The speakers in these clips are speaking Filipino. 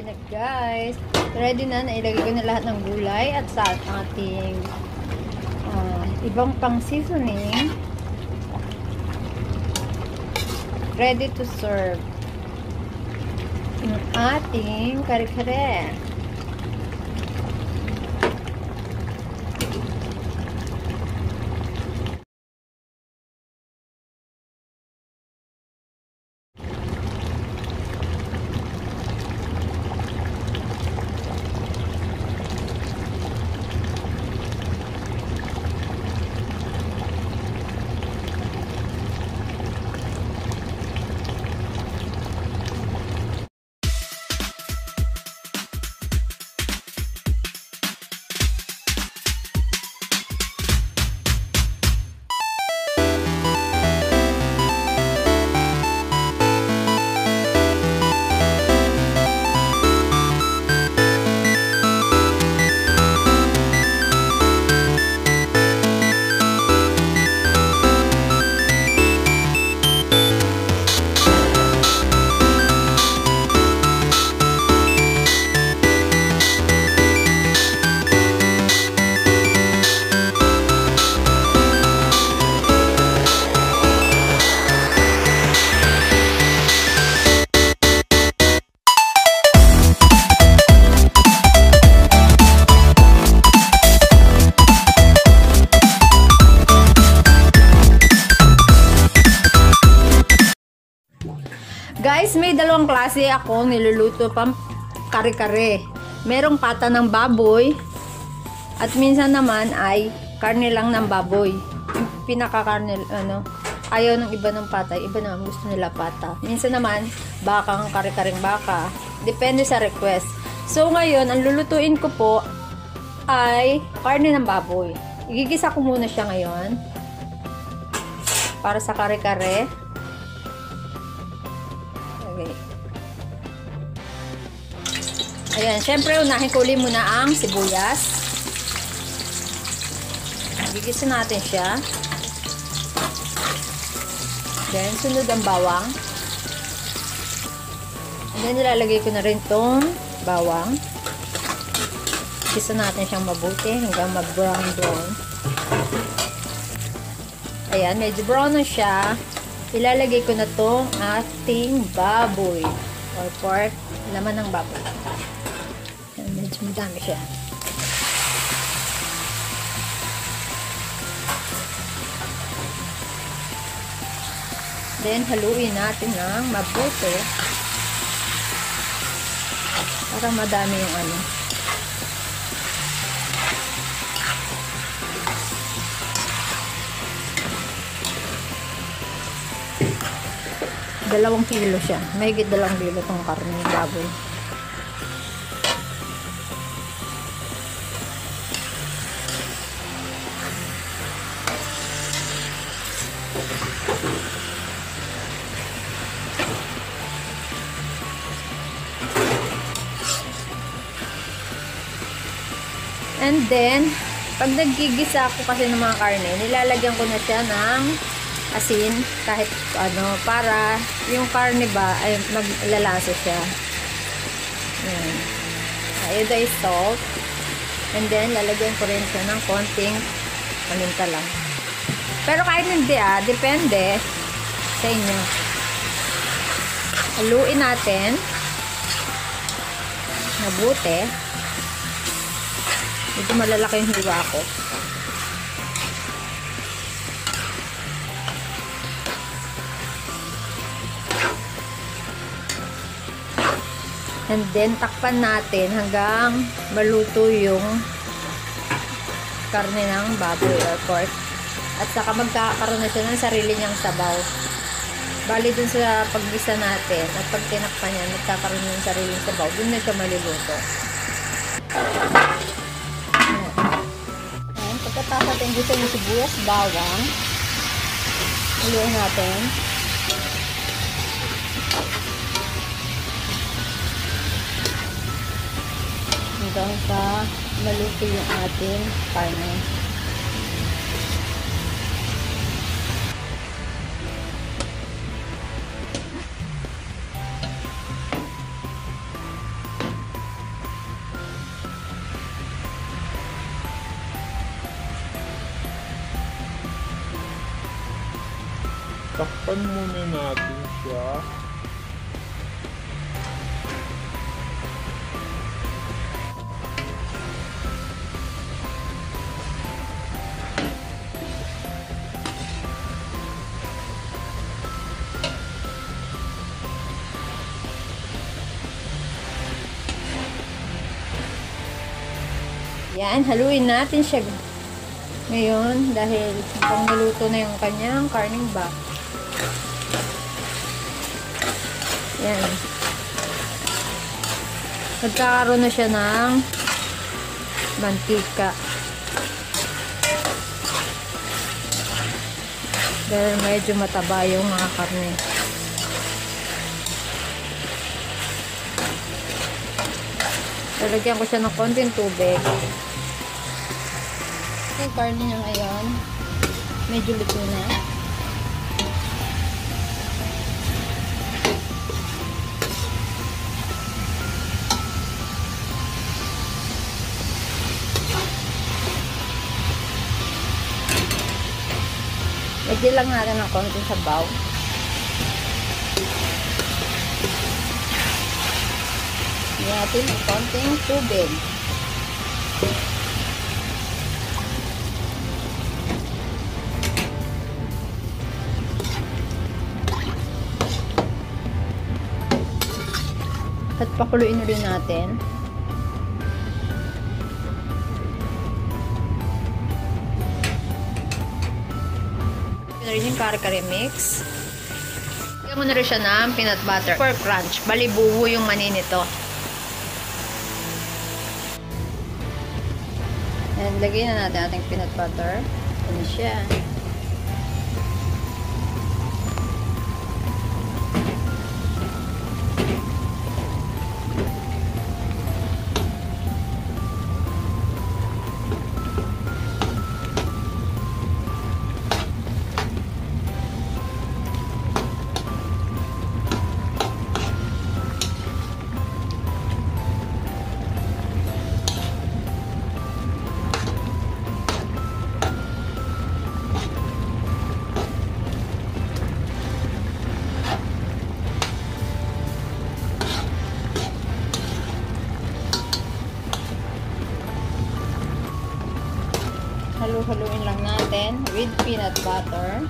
Yan na guys. Ready na. Nailagay ko na lahat ng gulay at sa ating uh, ibang pang seasoning. Ready to serve. Yung ating kare-kare. Klase ako niluluto pang kare-kare. Merong pata ng baboy at minsan naman ay karne lang ng baboy. Pinaka-karne, ano, ayaw ng iba ng pata, iba naman gusto nila pata. Minsan naman, bakang kare-karing baka. Depende sa request. So, ngayon, ang lulutuin ko po ay karne ng baboy. Igigisa ko muna siya ngayon para sa kare-kare. Ayan, syempre unahin ko muna ang sibuyas. Gigisa natin siya. Then, sunod ang bawang. And then, nilalagay ko na rin tong bawang. Gisa natin siyang mabuti hanggang mag-brown brown. Ayan, medyo brown na siya. Ilalagay ko na tong ating baboy or pork, laman ng baboy. Madami siya. Then, haluin natin ng mabuti para madami yung ano. dalawang kilo siya. Mahigit dalawang kilo tong karne baboy. And then, pag naggigisa ako kasi ng mga karne, nilalagyan ko na siya ng asin kahit ano para yung karne ba ay maglalasa siya. Ayan. iodized salt. And then lalagyan ko rin siya ng konting paminta lang pero kahit hindi ah depende sa inyo. Haluin natin. Mabuti. Medyo malalaki yung hiwa ko. And then, takpan natin hanggang maluto yung karne ng baboy or pork. At saka magkakaroon na siya ng sarili niyang sabaw. Bali dun sa paggisa natin at pag tinakpan niya, magkakaroon ng sariling sabaw. Dun na siya maluluto. Ayan. Pagkatapos natin gusto yung sibuyas, bawang. Haluin natin. hanggang sa maluto yung ating karne. Takpan muna natin siya. Yan, haluin natin siya. Ngayon, dahil pang naluto na yung kanyang karning back. Yan. Nagkakaroon na siya ng mantika. Dahil medyo mataba yung mga karne. Lalagyan ko siya ng konting tubig. Yung karne niya ngayon, medyo luto na. Lagyan lang natin ng konting sabaw. Lagyan natin ng konting tubig. At pakuluin rin natin. Na rin yung kare-kare mix. Lagyan mo na rin siya ng peanut butter for crunch. Balibuho yung mani nito. And lagyan na natin ating peanut butter. Ano siya. Halu-haluin lang natin with peanut butter.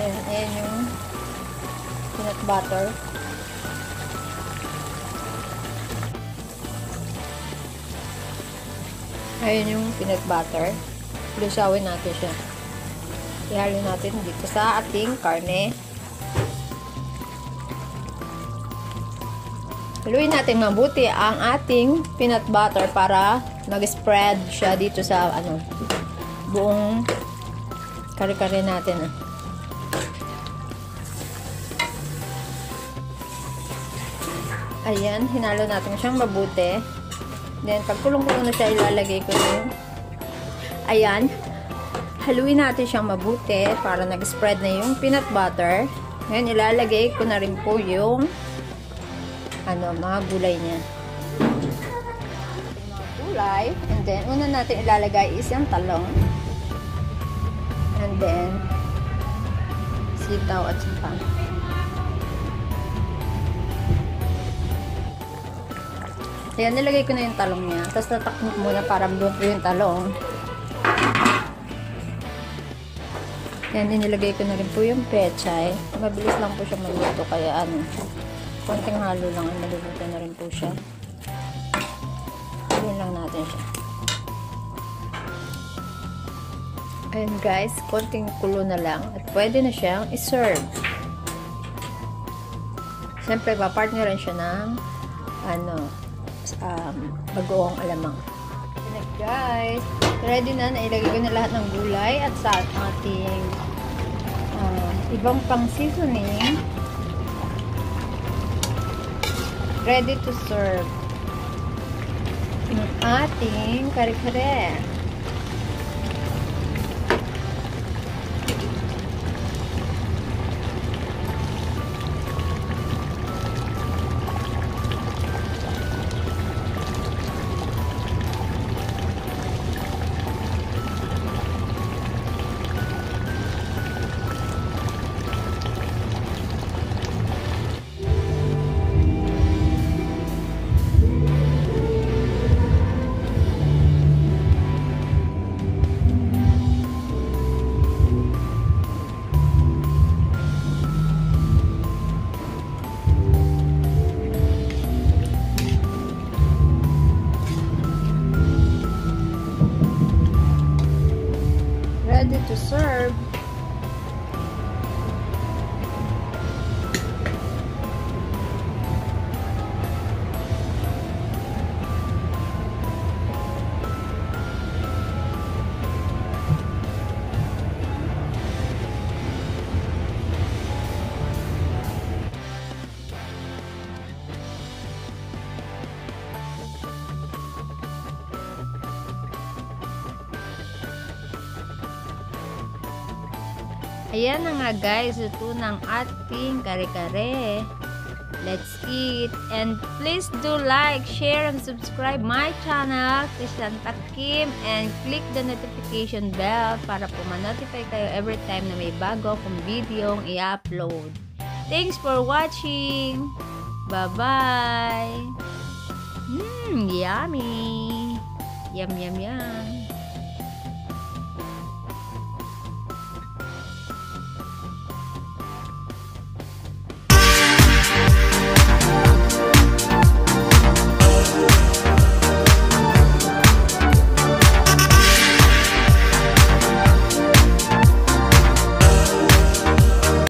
Ayan, ayan yung peanut butter. Ayan yung peanut butter. Lusawin natin siya. Ihalo natin dito sa ating karne. Haluin natin mabuti ang ating peanut butter para mag-spread siya dito sa ano buong kare-kare natin. Ah. Ayan, hinalo natin siyang mabuti. Then, pag kulong-kulong na siya, ilalagay ko yung ayan, haluin natin siyang mabuti para nag-spread na yung peanut butter. Ngayon, ilalagay ko na rin po yung ano, mga gulay niya. Gulay. And then, una natin ilalagay is yung talong. And then, sitaw at sapa. Ayan, nilagay ko na yung talong niya. Tapos tatakbo ko muna para luto yung talong. Ayan, inilagay ko na rin po yung pechay. Mabilis lang po siya maluto. Kaya ano, konting halo lang maluluto na rin po siya. Ayan guys, konting kulo na lang at pwede na siyang iserve. Siyempre, papartneran siya ng ano, um, bagoong alamang. Ayan guys, ready na, nailagay ko na lahat ng gulay at sa ating uh, ibang pang seasoning. ready to serve yung ating kare-kare. Ayan na nga guys, ito ng ating kare-kare. Let's eat. And please do like, share, and subscribe my channel, Christian Takim, and click the notification bell para po ma-notify kayo every time na may bago akong video i-upload. Thanks for watching! Bye-bye! Mmm, yummy! Yum, yum, yum!